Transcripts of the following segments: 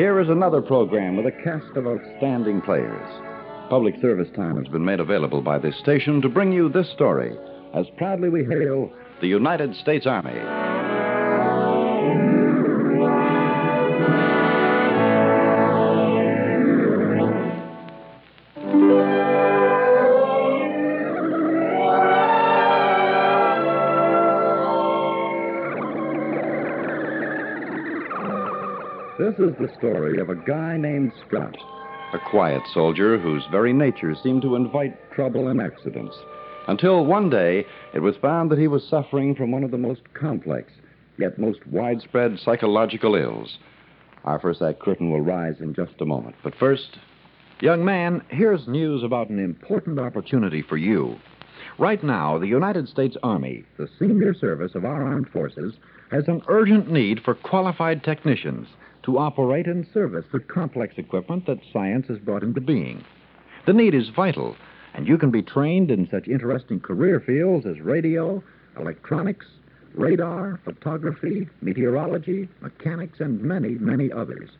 here is another program with a cast of outstanding players. Public service time has been made available by this station to bring you this story as proudly we hail the United States Army. This is the story of a guy named Scott, a quiet soldier whose very nature seemed to invite trouble and accidents. Until one day, it was found that he was suffering from one of the most complex, yet most widespread psychological ills. Our first act curtain will rise in just a moment. But first, young man, here's news about an important opportunity for you. Right now, the United States Army, the senior service of our armed forces, has an urgent need for qualified technicians to operate and service the complex equipment that science has brought into being. The need is vital, and you can be trained in such interesting career fields as radio, electronics, radar, photography, meteorology, mechanics, and many, many others.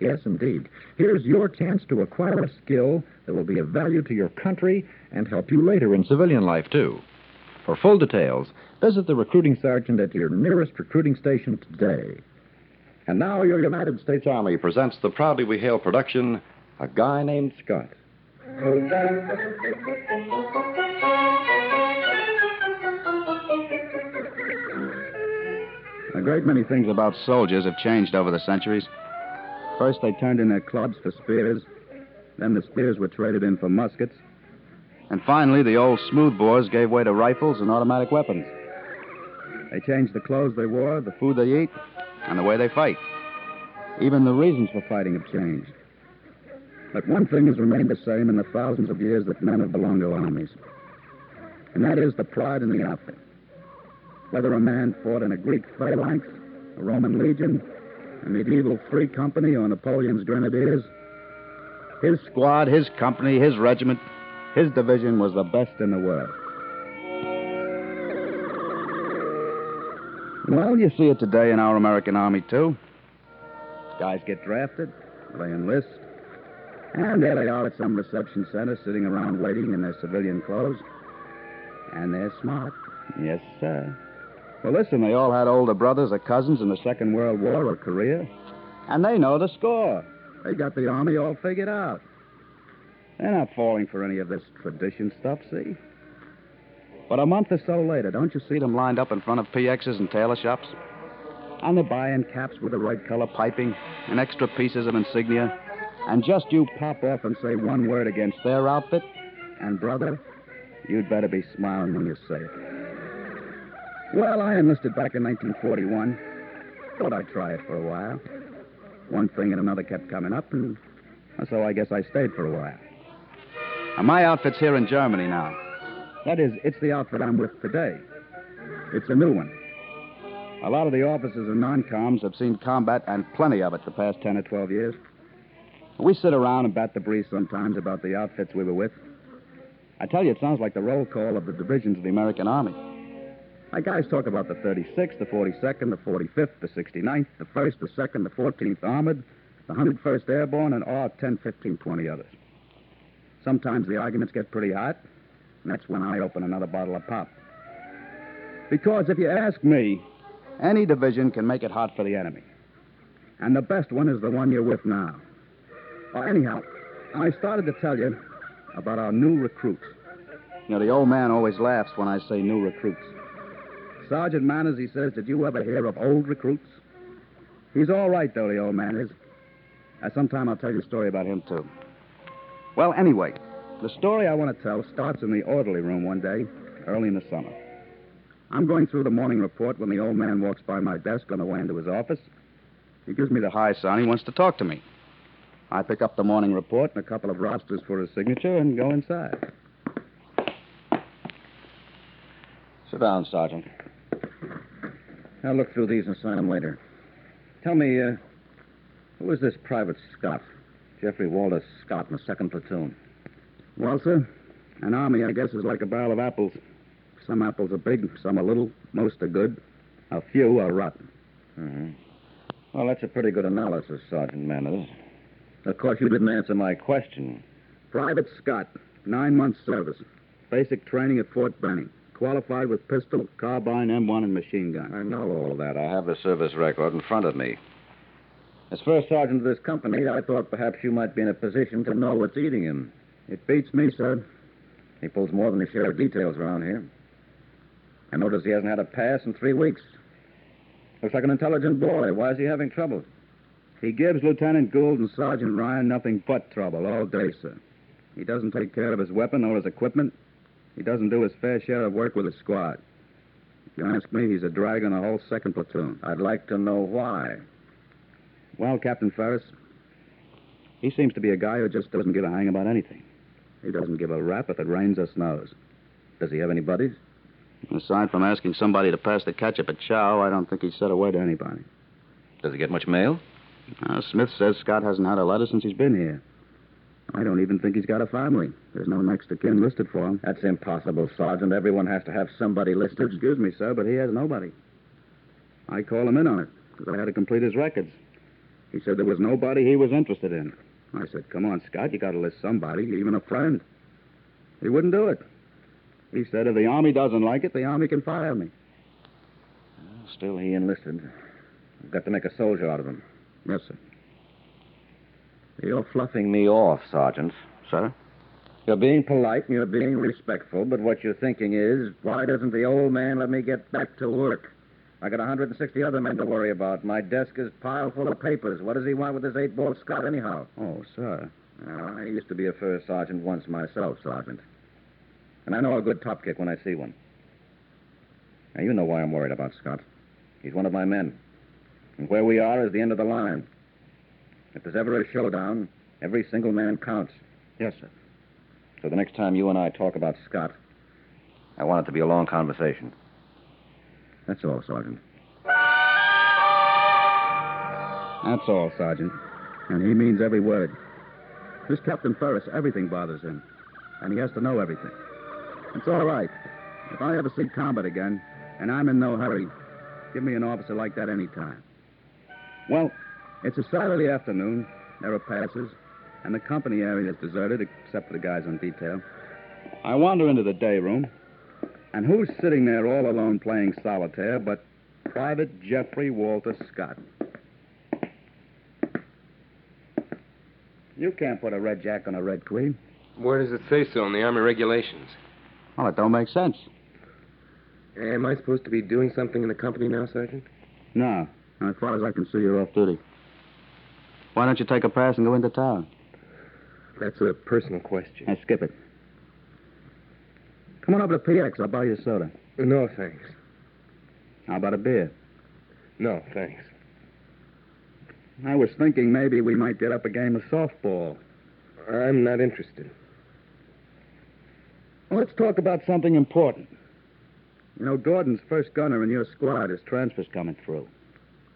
Yes, indeed. Here's your chance to acquire a skill that will be of value to your country and help you later in civilian life, too. For full details, visit the recruiting sergeant at your nearest recruiting station today. And now your United States Army presents the Proudly We Hail production, A Guy Named Scott. A great many things about soldiers have changed over the centuries. First, they turned in their clubs for spears. Then the spears were traded in for muskets. And finally, the old smoothbores gave way to rifles and automatic weapons. They changed the clothes they wore, the food they eat, and the way they fight. Even the reasons for fighting have changed. But one thing has remained the same in the thousands of years that men have belonged to armies. And that is the pride in the outfit. Whether a man fought in a Greek phalanx, a Roman legion, a medieval free company, or Napoleon's grenadiers, His squad, his company, his regiment, his division was the best in the world. Well, you see it today in our American Army, too. Guys get drafted, they enlist, and there they are at some reception center sitting around waiting in their civilian clothes. And they're smart. Yes, sir. Well, listen, they all had older brothers or cousins in the Second World War or Korea, and they know the score. They got the army all figured out. They're not falling for any of this tradition stuff, see? But a month or so later, don't you see them lined up in front of PXs and tailor shops? And they're buying caps with the right color piping and extra pieces of insignia. And just you pop off and say one word against their outfit, and brother, you'd better be smiling when you say it. Well, I enlisted back in 1941. Thought I'd try it for a while. One thing and another kept coming up, and so I guess I stayed for a while. And my outfit's here in Germany now. That is, it's the outfit I'm with today. It's a new one. A lot of the officers and non-coms have seen combat, and plenty of it, the past 10 or 12 years. We sit around and bat the breeze sometimes about the outfits we were with. I tell you, it sounds like the roll call of the divisions of the American Army. My guys talk about the 36th, the 42nd, the 45th, the 69th, the 1st, the 2nd, the 14th Armored, the 101st Airborne, and all 10, 15, 20 others. Sometimes the arguments get pretty hot, and that's when I open another bottle of pop. Because if you ask me, Any division can make it hot for the enemy. and the best one is the one you're with now. Uh, anyhow, I started to tell you about our new recruits. You know, the old man always laughs when I say new recruits. Sergeant Manners, he says, did you ever hear of old recruits? He's all right, though, the old man is. Uh, sometime I'll tell you a story about him, too. Well, anyway, The story I want to tell starts in the orderly room one day, early in the summer. I'm going through the morning report when the old man walks by my desk on the way into his office. he gives me the high sign. He wants to talk to me. I pick up the morning report and a couple of rosters for his signature and go inside. Sit down, Sergeant. I'll look through these and sign them later. Tell me, uh, who is this Private Scott? Jeffrey Walter Scott in the second platoon. Well, sir, an army, I guess, is like a barrel of apples. Some apples are big, some are little. Most are good. A few are rotten. Mm-hmm. Well, that's a pretty good analysis, Sergeant Manners. Of course, you didn't answer my question. Private Scott, nine months service. Basic training at Fort Benning. Qualified with pistol, carbine, M1, and machine gun. I know all of that. I have the service record in front of me. As first sergeant of this company, I thought perhaps you might be in a position to know what's eating him. It beats me, sir. He pulls more than his share of details around here. I notice he hasn't had a pass in three weeks. Looks like an intelligent boy. Why is he having trouble? He gives Lieutenant Gould and Sergeant Ryan nothing but trouble all day, sir. He doesn't take care of his weapon or his equipment. He doesn't do his fair share of work with his squad. If you ask me, he's a drag on the whole second platoon. I'd like to know why. Well, Captain Ferris, he seems to be a guy who just doesn't give a hang about anything. He doesn't give a rap if it rains or snows. Does he have any buddies? Aside from asking somebody to pass the ketchup at chow, I don't think he's said a word to anybody. Does he get much mail? Uh, Smith says Scott hasn't had a letter since he's been here. I don't even think he's got a family. There's no next of kin listed for him. That's impossible, Sergeant. Everyone has to have somebody listed. Excuse me, sir, but he has nobody. I called him in on it because I had to complete his records. He said there was nobody he was interested in. I said, come on, Scott, you got to list somebody, even a friend. He wouldn't do it. He said if the Army doesn't like it, the Army can fire me. Still, he enlisted. We've got to make a soldier out of him. Yes, sir. You're fluffing me off, Sergeant. Sir? You're being polite and you're being respectful, but what you're thinking is, why doesn't the old man let me get back to work? I got 160 other men to worry about. My desk is piled full of papers. What does he want with his eight-ball Scott, anyhow? Oh, sir. Well, I used to be a first sergeant once myself, Sergeant. And I know a good top kick when I see one. Now, you know why I'm worried about Scott. He's one of my men. And where we are is the end of the line. If there's ever a showdown, every single man counts. Yes, sir. So the next time you and I talk about Scott, I want it to be a long conversation. That's all, Sergeant. That's all, Sergeant. And he means every word. This Captain Ferris, everything bothers him. And he has to know everything. It's all right. If I ever see combat again, and I'm in no hurry, give me an officer like that any time. Well, it's a Saturday afternoon. There are passes, and the company area is deserted except for the guys on detail. I wander into the day room, and who's sitting there all alone playing solitaire but Private Jeffrey Walter Scott? You can't put a red jack on a red queen. Where does it say so in the Army regulations? Well, it don't make sense. Eh, am I supposed to be doing something in the company now, Sergeant? No. As far as I can see, you're off duty. Why don't you take a pass and go into town? That's a personal question. Now, skip it. Come on over to PX. I'll buy you a soda. No, thanks. How about a beer? No, thanks. I was thinking maybe we might get up a game of softball. I'm not interested. Well, let's talk about something important. You know, Gordon's first gunner in your squad. His transfer's coming through.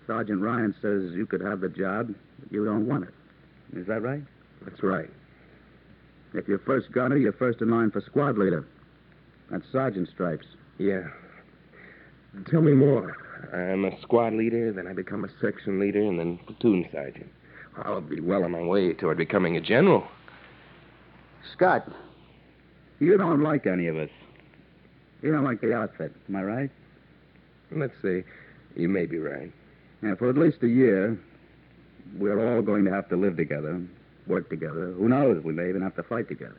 Sergeant Ryan says you could have the job, but you don't want it. Is that right? That's right. If you're first gunner, you're first in line for squad leader. That's sergeant stripes. Yeah. Tell me more. I'm a squad leader, then I become a section leader, and then platoon sergeant. I'll be well on my way toward becoming a general. Scott, you don't like any of us. You don't like the outfit, am I right? Let's see. you may be right. Yeah, for at least a year, we're all going to have to live together, work together. Who knows? We may even have to fight together.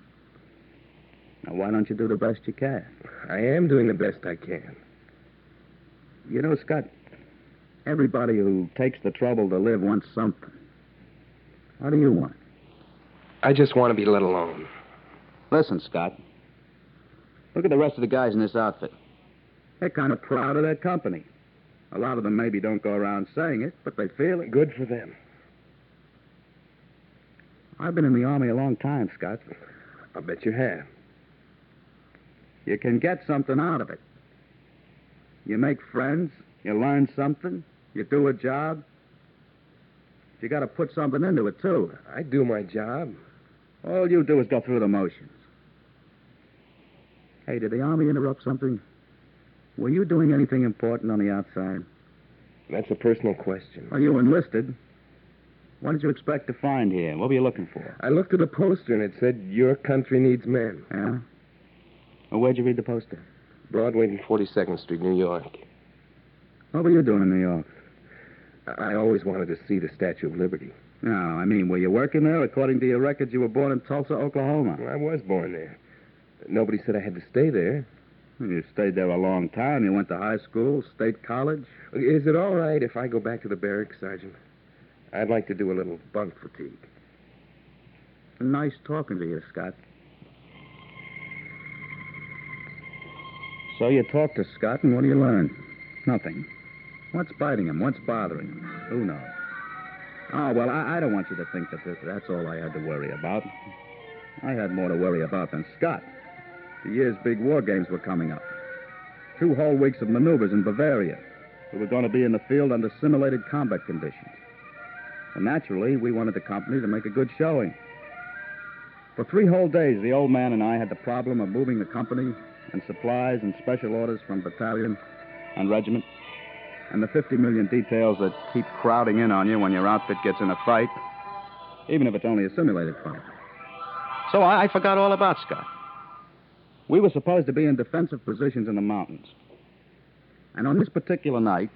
Now, why don't you do the best you can? I am doing the best I can. You know, Scott, everybody who takes the trouble to live wants something. How do you want? I just want to be let alone. Listen, Scott. Look at the rest of the guys in this outfit. They're kind of proud of their company. A lot of them maybe don't go around saying it, but they feel it. Good for them. I've been in the Army a long time, Scott. I'll bet you have. You can get something out of it. You make friends, you learn something, you do a job. You got to put something into it, too. I do my job. All you do is go through the motions. Hey, did the Army interrupt something? Were you doing anything important on the outside? That's a personal question. Well, you enlisted. What did you expect to find here? What were you looking for? I looked at a poster and it said, Your country needs men. Yeah? Well, where'd you read the poster? Broadway and 42nd Street, New York. What were you doing in New York? I always wanted to see the Statue of Liberty. No, I mean, were you working there? According to your records, you were born in Tulsa, Oklahoma. Well, I was born there. Nobody said I had to stay there. You stayed there a long time. You went to high school, state college. Is it all right if I go back to the barracks, Sergeant? I'd like to do a little bunk fatigue. Nice talking to you, Scott. So you talk to Scott, and what do you learn? Nothing. What's biting him? What's bothering him? Who knows? Oh, well, I, I don't want you to think that this, that's all I had to worry about. I had more to worry about than Scott. The year's big war games were coming up. Two whole weeks of maneuvers in Bavaria. We were going to be in the field under simulated combat conditions. And naturally, we wanted the company to make a good showing. For three whole days, the old man and I had the problem of moving the company and supplies and special orders from battalion and regiment, and the 50 million details that keep crowding in on you when your outfit gets in a fight, even if it's only a simulated fight. So I, I forgot all about Scott. We were supposed to be in defensive positions in the mountains. And on this particular night,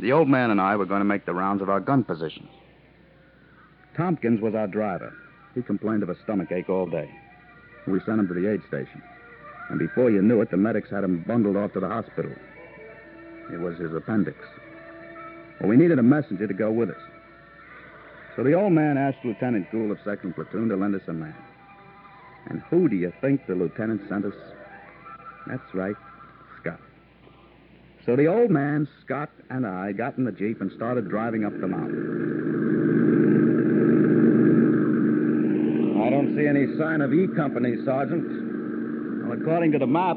the old man and I were going to make the rounds of our gun positions. Tompkins was our driver. He complained of a stomach ache all day. We sent him to the aid station. And before you knew it, the medics had him bundled off to the hospital. It was his appendix. Well, we needed a messenger to go with us. So the old man asked Lieutenant Gould of Second Platoon to lend us a man. And who do you think the lieutenant sent us? That's right, Scott. So the old man, Scott, and I got in the Jeep and started driving up the mountain. I don't see any sign of E Company, Sergeant. Well, according to the map,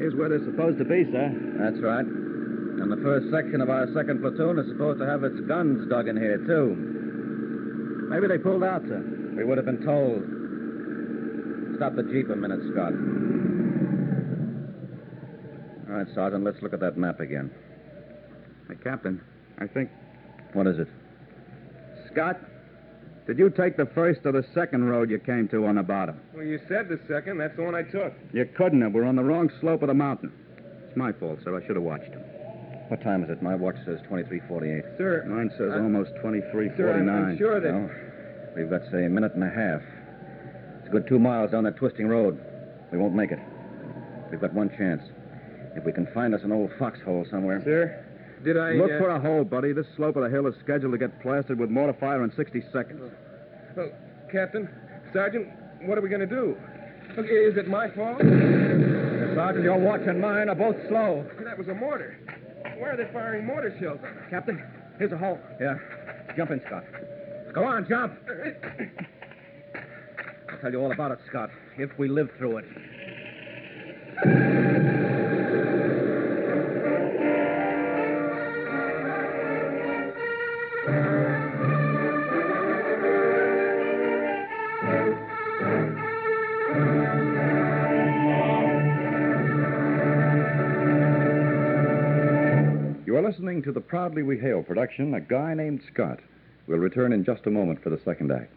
here's where they're supposed to be, sir. That's right. And the first section of our second platoon is supposed to have its guns dug in here, too. Maybe they pulled out, sir. We would have been told. Stop the Jeep a minute, Scott. All right, Sergeant, let's look at that map again. Hey, Captain, I think. What is it? Scott, did you take the first or the second road you came to on the bottom? Well, you said the second. That's the one I took. You couldn't have. We're on the wrong slope of the mountain. It's my fault, sir. I should have watched him. What time is it? My watch says 2348. Sir. Mine says I- almost 2349. Sir, I'm, I'm sure that. Well, we've got, say, a minute and a half. It's a good two miles down that twisting road. We won't make it. We've got one chance. If we can find us an old foxhole somewhere. Sir, did I. Look uh, for a hole, buddy. This slope of the hill is scheduled to get plastered with mortar fire in 60 seconds. Oh, Captain, Sergeant, what are we going to do? Look, is it my fault? Sergeant, your watch and mine are both slow. That was a mortar. Why are they firing mortar shells? Captain, here's a hole. Yeah. Jump in, Scott. Go on, jump. I'll tell you all about it, Scott, if we live through it. Listening to the Proudly We Hail production, A Guy Named Scott. We'll return in just a moment for the second act.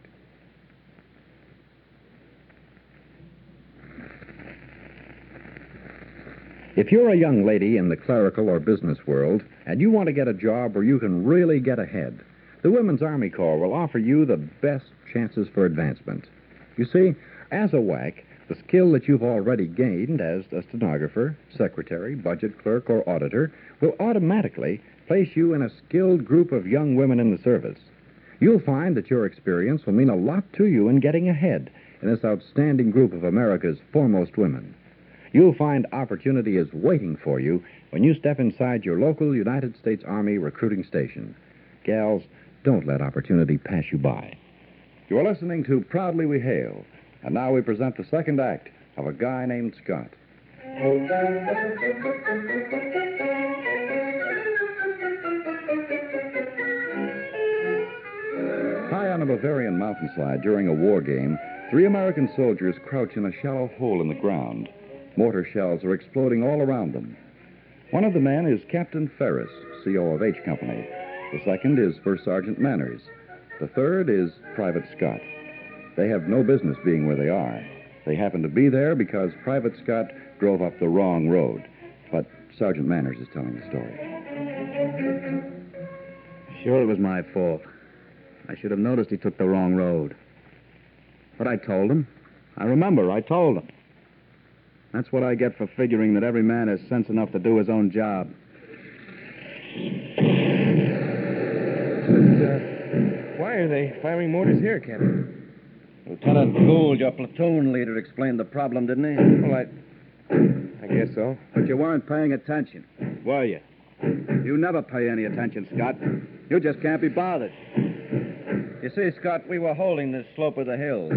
If you're a young lady in the clerical or business world and you want to get a job where you can really get ahead, the Women's Army Corps will offer you the best chances for advancement. You see, as a WAC, the skill that you've already gained as a stenographer, secretary, budget clerk, or auditor will automatically place you in a skilled group of young women in the service. You'll find that your experience will mean a lot to you in getting ahead in this outstanding group of America's foremost women. You'll find opportunity is waiting for you when you step inside your local United States Army recruiting station. Gals, don't let opportunity pass you by. You are listening to Proudly We Hail, and now we present the second act of A Guy Named Scott. High on a Bavarian mountainside during a war game, three American soldiers crouch in a shallow hole in the ground. Mortar shells are exploding all around them. One of the men is Captain Ferris, CO of H Company. The second is First Sergeant Manners. The third is Private Scott. They have no business being where they are. They happen to be there because Private Scott drove up the wrong road. But Sergeant Manners is telling the story. Sure, it was my fault. I should have noticed he took the wrong road. But I told him. I remember, I told him. That's what I get for figuring that every man has sense enough to do his own job. But, uh, why are they firing mortars here, Captain? Lieutenant Gould, your platoon leader, explained the problem, didn't he? Well, I. I guess so. But you weren't paying attention. Were you? You never pay any attention, Scott. You just can't be bothered. You see, Scott, we were holding this slope of the hill.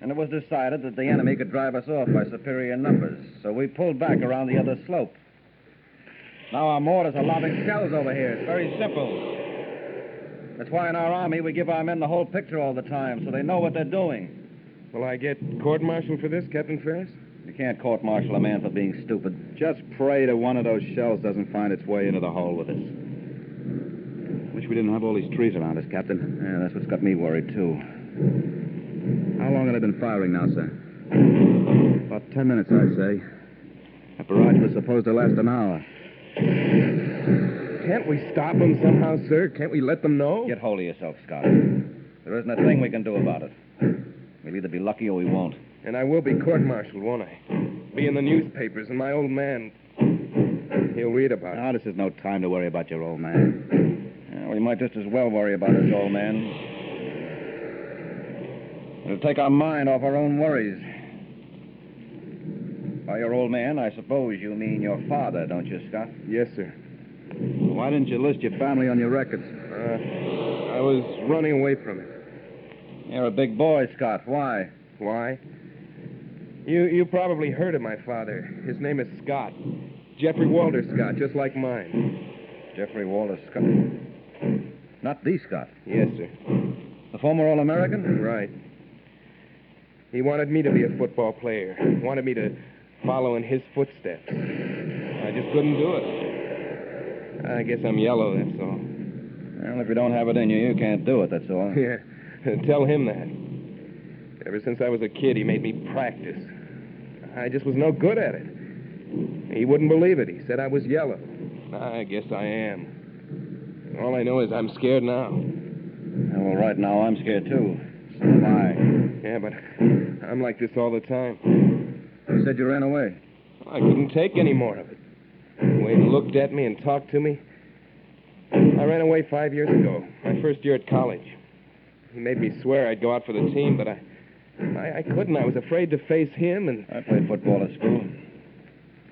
And it was decided that the enemy could drive us off by superior numbers. So we pulled back around the other slope. Now our mortars are lobbing shells over here. It's very simple. That's why in our army we give our men the whole picture all the time so they know what they're doing. Will I get court-martialed for this, Captain Ferris? You can't court martial a man for being stupid. Just pray that one of those shells doesn't find its way into the hole with us. Wish we didn't have all these trees around us, Captain. Yeah, that's what's got me worried, too. How long have they been firing now, sir? About ten minutes, I'd say. That barrage was supposed to last an hour. Can't we stop them somehow, sir? Can't we let them know? Get hold of yourself, Scott. There isn't a thing we can do about it. We'll either be lucky or we won't. And I will be court-martialed, won't I? Be in the newspapers, and my old man. He'll read about it. Now, this is no time to worry about your old man. Yeah, we might just as well worry about his old man. It'll take our mind off our own worries. By your old man, I suppose you mean your father, don't you, Scott? Yes, sir. Why didn't you list your family on your records? Uh, I was running away from it. You're a big boy, Scott. Why? Why? You you probably heard of my father. His name is Scott. Jeffrey Walter Scott, just like mine. Jeffrey Walter Scott. Not the Scott. Yes, sir. The former All American? Right. He wanted me to be a football player. Wanted me to follow in his footsteps. I just couldn't do it. I guess I'm yellow, that's all. Well, if you don't have it in you, you can't do it, that's all. Yeah. Tell him that. Ever since I was a kid, he made me practice. I just was no good at it. He wouldn't believe it. He said I was yellow. I guess I am. All I know is I'm scared now. Yeah, well, right now, I'm scared, too. So am I. Yeah, but I'm like this all the time. You said you ran away. I couldn't take any more of it. The way he looked at me and talked to me. I ran away five years ago, my first year at college. He made me swear I'd go out for the team, but I, I, I couldn't. I was afraid to face him, and I played football at school.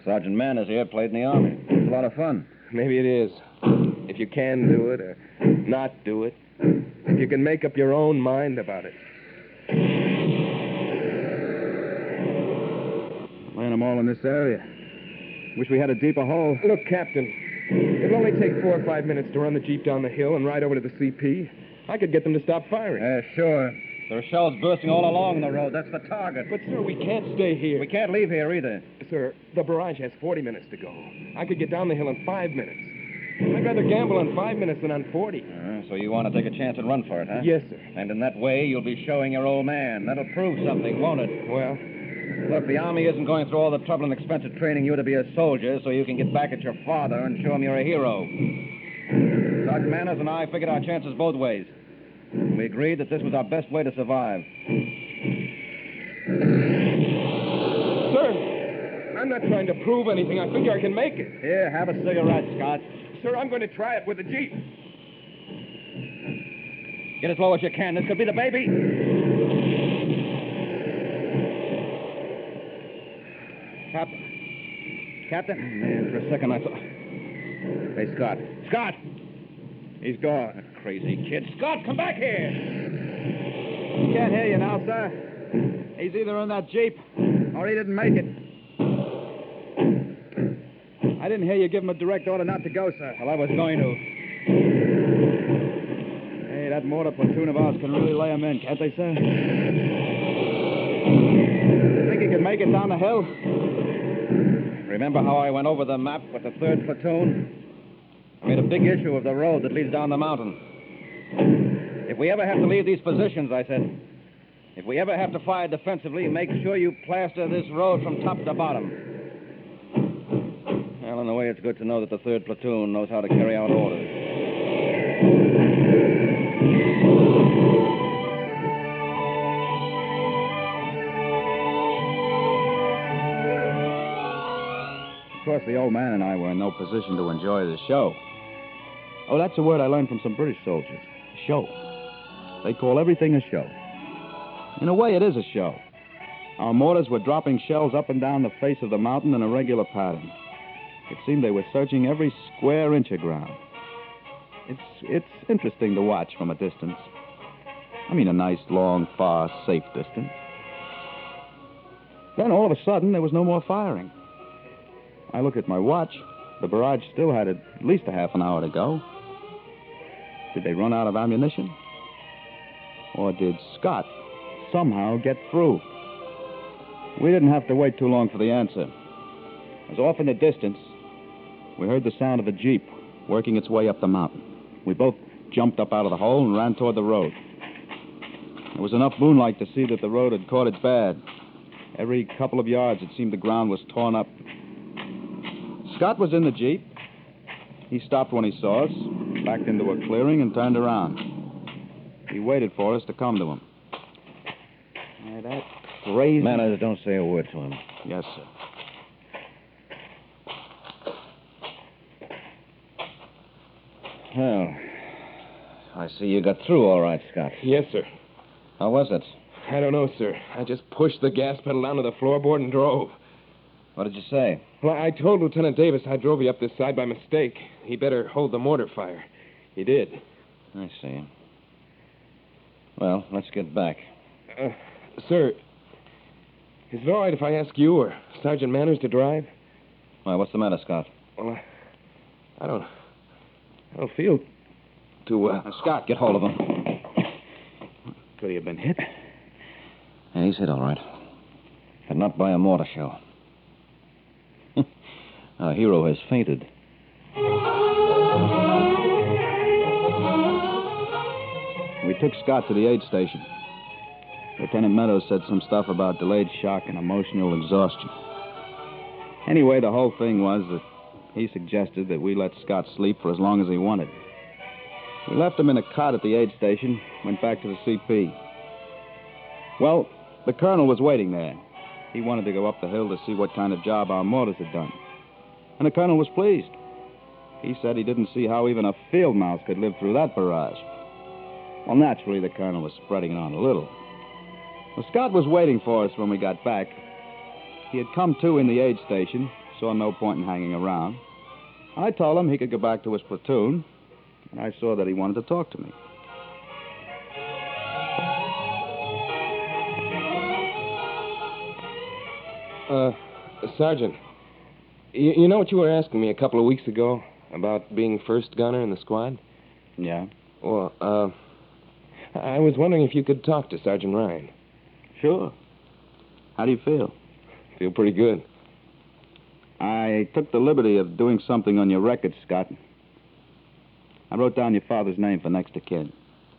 Sergeant Manners here played in the Army. It's a lot of fun. maybe it is. If you can do it or not do it, if you can make up your own mind about it. Laying them all in this area. Wish we had a deeper hole. Look, Captain, it'll only take four or five minutes to run the Jeep down the hill and ride over to the CP. I could get them to stop firing. Yeah, sure. There are shells bursting all along the road. That's the target. But, sir, we can't stay here. We can't leave here either. Sir, the barrage has 40 minutes to go. I could get down the hill in five minutes. I'd rather gamble on five minutes than on 40. Uh, so you want to take a chance and run for it, huh? Yes, sir. And in that way, you'll be showing your old man. That'll prove something, won't it? Well, Look, the Army isn't going through all the trouble and expense of training you to be a soldier so you can get back at your father and show him you're a hero. Sergeant Manners and I figured our chances both ways. We agreed that this was our best way to survive. sir, I'm not trying to prove anything. I figure I can make it. Here, have a cigarette, Scott. Sir, I'm going to try it with the Jeep. Get as low as you can. This could be the baby. Captain. Captain? Man, for a second I thought. Hey, Scott. Scott! He's gone. Crazy kid. Scott, come back here. He can't hear you now, sir. He's either in that Jeep or he didn't make it. I didn't hear you give him a direct order not to go, sir. Well, I was going to. Hey, that mortar platoon of ours can really lay him in, can't they, sir? Think he could make it down the hill? Remember how I went over the map with the third platoon? I made a big issue of the road that leads down the mountain. If we ever have to leave these positions, I said, if we ever have to fire defensively, make sure you plaster this road from top to bottom. Well, in a way, it's good to know that the third platoon knows how to carry out orders. Course, the old man and I were in no position to enjoy the show. Oh, that's a word I learned from some British soldiers. Show. They call everything a show. In a way, it is a show. Our mortars were dropping shells up and down the face of the mountain in a regular pattern. It seemed they were searching every square inch of ground. It's it's interesting to watch from a distance. I mean, a nice, long, far, safe distance. Then all of a sudden, there was no more firing. I look at my watch. The barrage still had at least a half an hour to go. Did they run out of ammunition? Or did Scott somehow get through? We didn't have to wait too long for the answer. As off in the distance, we heard the sound of a Jeep working its way up the mountain. We both jumped up out of the hole and ran toward the road. There was enough moonlight to see that the road had caught it bad. Every couple of yards, it seemed the ground was torn up. Scott was in the Jeep. He stopped when he saw us, backed into a clearing, and turned around. He waited for us to come to him. Hey, that crazy. Manners, don't say a word to him. Yes, sir. Well, I see you got through all right, Scott. Yes, sir. How was it? I don't know, sir. I just pushed the gas pedal down to the floorboard and drove. What did you say? Well, I told Lieutenant Davis I drove you up this side by mistake. He better hold the mortar fire. He did. I see. Well, let's get back. Uh, sir, is it all right if I ask you or Sergeant Manners to drive? Why, what's the matter, Scott? Well, I, I don't. I don't feel too well. Now, Scott, get hold of him. Could he have been hit? Yeah, he's hit all right. But not by a mortar shell. Our hero has fainted. We took Scott to the aid station. Lieutenant Meadows said some stuff about delayed shock and emotional exhaustion. Anyway, the whole thing was that he suggested that we let Scott sleep for as long as he wanted. We left him in a cot at the aid station, went back to the CP. Well, the colonel was waiting there. He wanted to go up the hill to see what kind of job our mortars had done. And the colonel was pleased. He said he didn't see how even a field mouse could live through that barrage. Well, naturally, the colonel was spreading it on a little. Well, Scott was waiting for us when we got back. He had come to in the aid station, saw no point in hanging around. I told him he could go back to his platoon, and I saw that he wanted to talk to me. Uh, Sergeant, you, you know what you were asking me a couple of weeks ago about being first gunner in the squad? Yeah? Well, uh, I was wondering if you could talk to Sergeant Ryan. Sure. How do you feel? Feel pretty good. I took the liberty of doing something on your record, Scott. I wrote down your father's name for next of kin.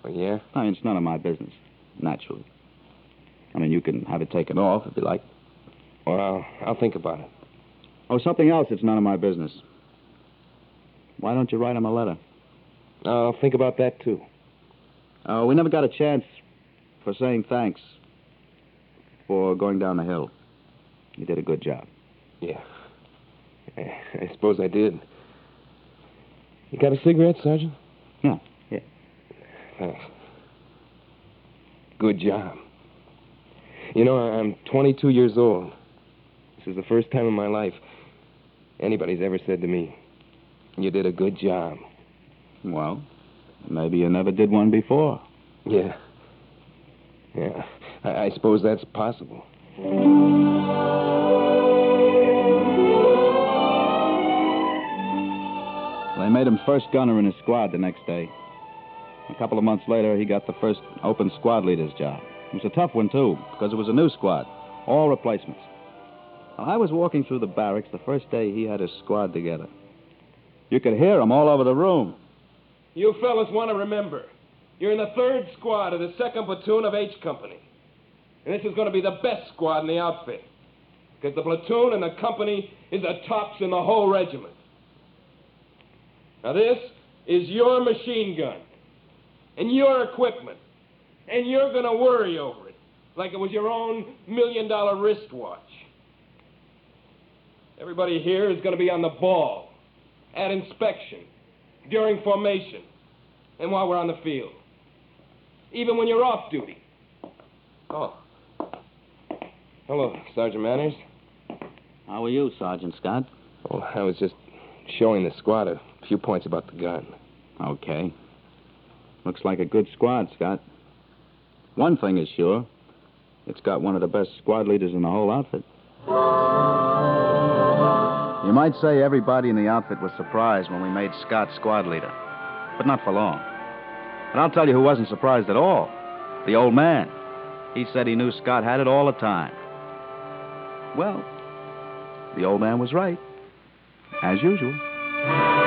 Oh, yeah? I mean, it's none of my business, naturally. I mean, you can have it taken off if you like. Well, I'll, I'll think about it. Oh, something else that's none of my business. Why don't you write him a letter? I'll think about that, too. Uh, we never got a chance for saying thanks for going down the hill. You did a good job. Yeah. I, I suppose I did. You got a cigarette, Sergeant? Yeah, yeah. Thanks. Good job. You know, I'm 22 years old. This is the first time in my life anybody's ever said to me, You did a good job. Well, maybe you never did one before. Yeah. Yeah, I, I suppose that's possible. They made him first gunner in his squad the next day. A couple of months later, he got the first open squad leader's job. It was a tough one, too, because it was a new squad, all replacements. I was walking through the barracks the first day he had his squad together. You could hear him all over the room. You fellas want to remember, you're in the third squad of the second platoon of H Company. And this is going to be the best squad in the outfit. Because the platoon and the company is the tops in the whole regiment. Now, this is your machine gun and your equipment. And you're going to worry over it like it was your own million dollar wristwatch. Everybody here is going to be on the ball, at inspection, during formation, and while we're on the field. Even when you're off duty. Oh. Hello, Sergeant Manners. How are you, Sergeant Scott? Oh, I was just showing the squad a few points about the gun. Okay. Looks like a good squad, Scott. One thing is sure it's got one of the best squad leaders in the whole outfit. You might say everybody in the outfit was surprised when we made Scott squad leader, but not for long. And I'll tell you who wasn't surprised at all the old man. He said he knew Scott had it all the time. Well, the old man was right, as usual.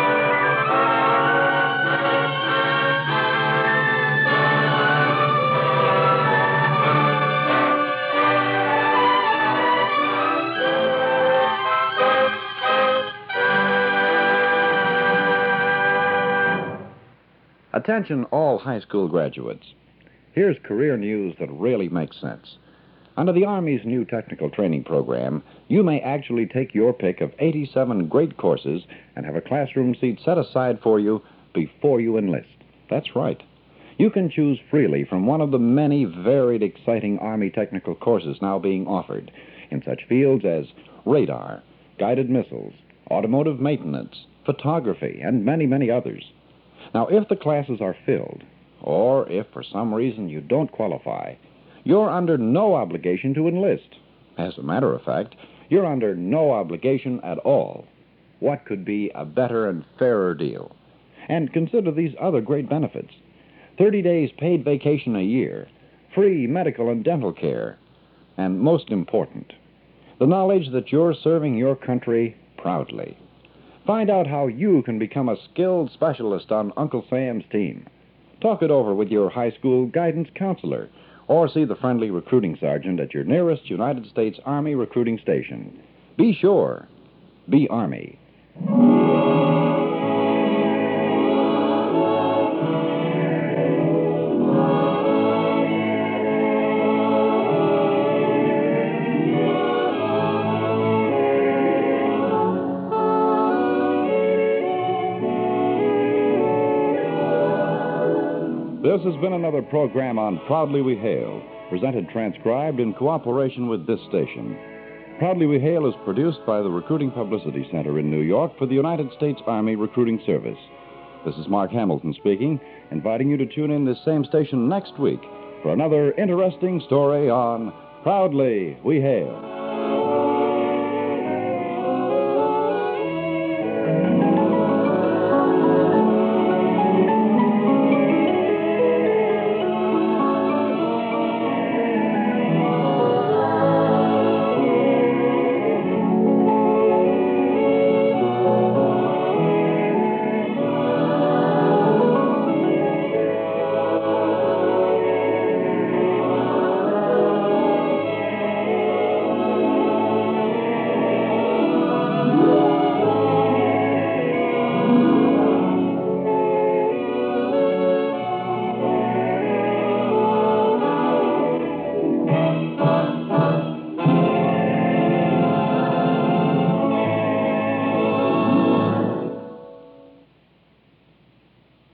Attention, all high school graduates. Here's career news that really makes sense. Under the Army's new technical training program, you may actually take your pick of 87 great courses and have a classroom seat set aside for you before you enlist. That's right. You can choose freely from one of the many varied, exciting Army technical courses now being offered in such fields as radar, guided missiles, automotive maintenance, photography, and many, many others. Now, if the classes are filled, or if for some reason you don't qualify, you're under no obligation to enlist. As a matter of fact, you're under no obligation at all. What could be a better and fairer deal? And consider these other great benefits 30 days paid vacation a year, free medical and dental care, and most important, the knowledge that you're serving your country proudly. Find out how you can become a skilled specialist on Uncle Sam's team. Talk it over with your high school guidance counselor or see the friendly recruiting sergeant at your nearest United States Army recruiting station. Be sure. Be Army. This has been another program on Proudly We Hail, presented transcribed in cooperation with this station. Proudly We Hail is produced by the Recruiting Publicity Center in New York for the United States Army Recruiting Service. This is Mark Hamilton speaking, inviting you to tune in this same station next week for another interesting story on Proudly We Hail.